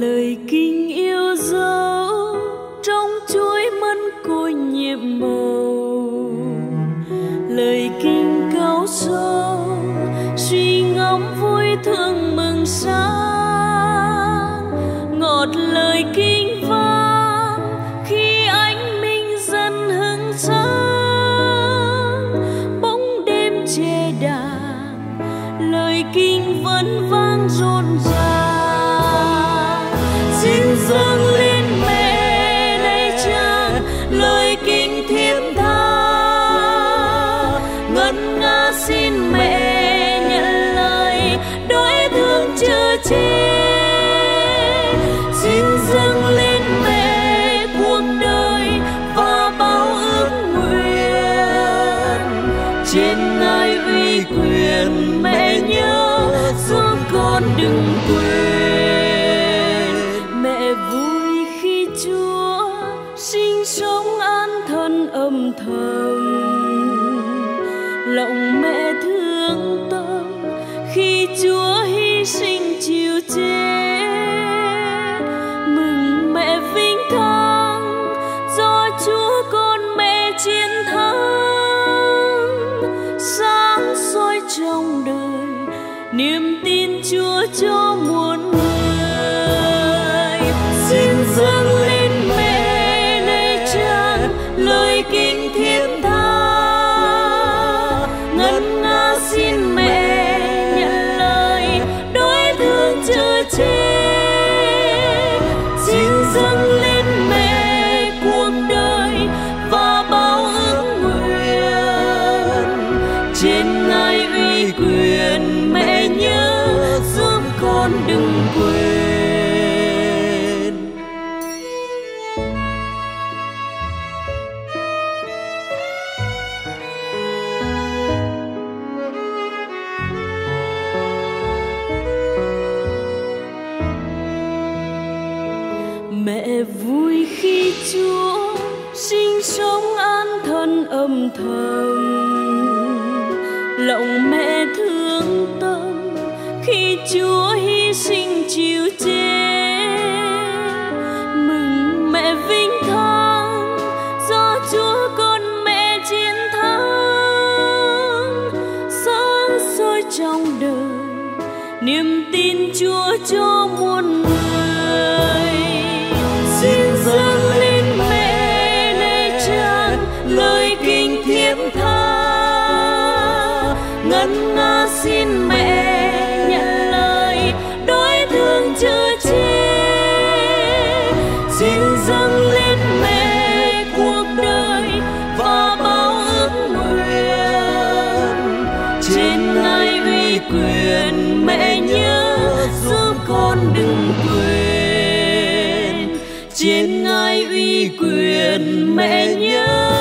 lời kinh yêu muốn con đừng quên. cho muôn người. Xin dâng lên mẹ lễ chan lời kinh thiêng tha. Ngân nga xin mẹ nhận lời đối thương trời cần mẹ nhớ.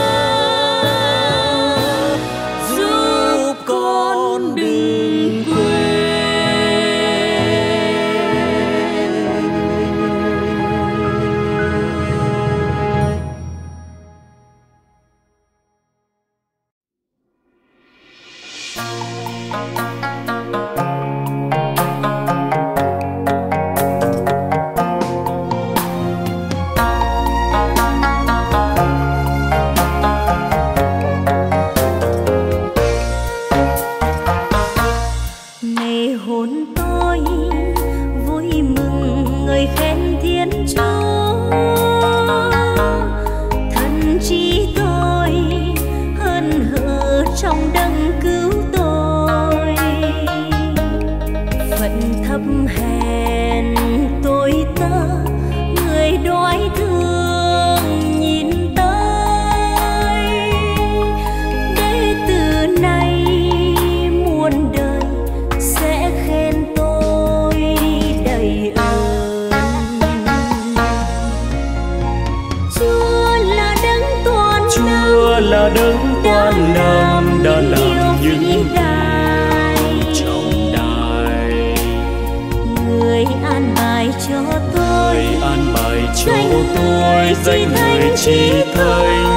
danh người trí thành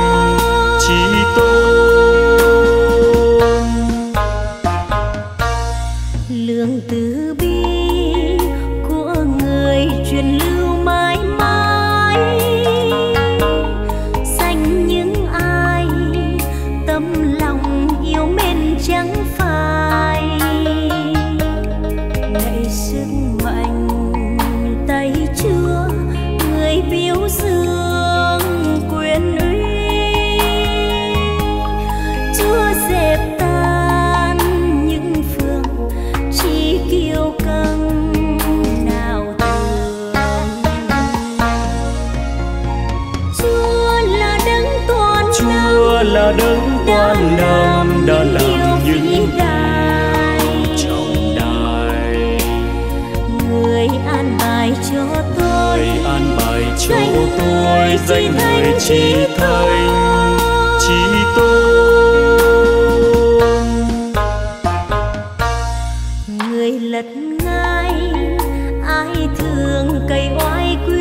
toàn năng đã làm những trọng đại. Người an bài cho tôi. Người an bài cho tôi danh người chỉ thánh chỉ tôn người lật ngai ai thường cày oai quyến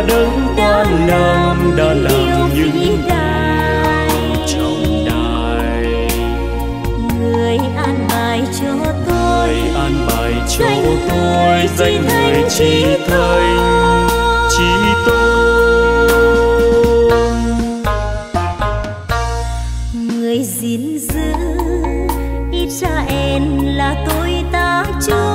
là đấng toàn năng đã làm những đại. trọng đại người an bài cho tôi. Người an bài cho tôi danh người chỉ thánh chỉ tôn người gìn giữ Israel là tôi ta Chúa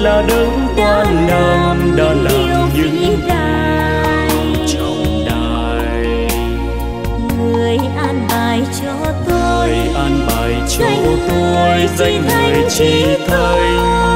là đấng toàn năng đã làm những đại. trọng đại. Người an bài cho tôi. An bài cho tôi danh người chỉ thánh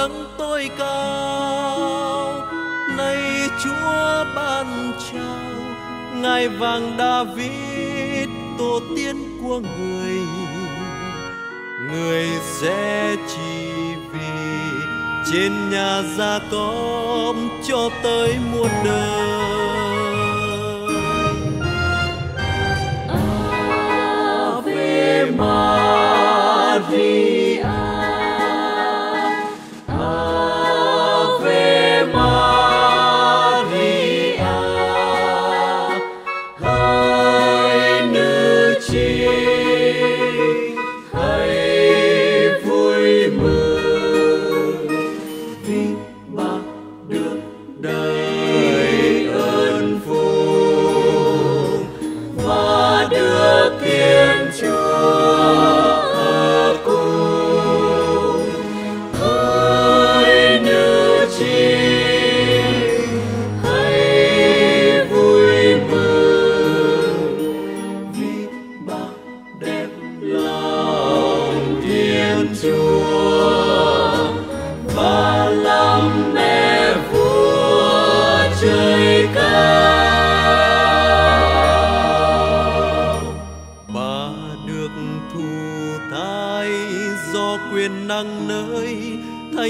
con đấng cao, nay Chúa ban trao ngài vàng David, tổ tiên của người. Người sẽ chỉ vì trên nhà gia con cho tới muôn đời. Ave Maria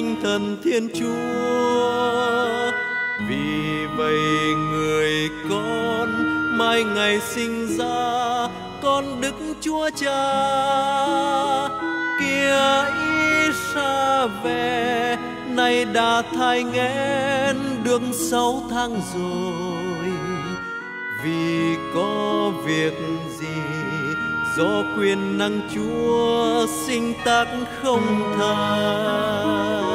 thánh thần thiên chúa, vì vậy người con mai ngày sinh ra, con đức chúa cha kia ý xa về nay đã thai nghén được sáu tháng rồi. Vì có việc gì, do quyền năng chúa sinh tác không thành